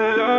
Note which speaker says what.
Speaker 1: love.